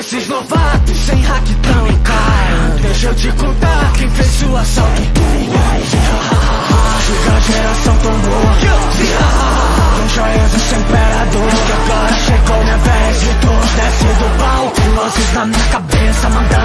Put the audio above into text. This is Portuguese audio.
esses novatos sem hack tão em cara Deixa eu te contar quem fez o assalto. A geração tão boa. Com joias e sem imperador Mas que agora chegou minha vez de todos. Desce do palco, luzes na minha cabeça mandando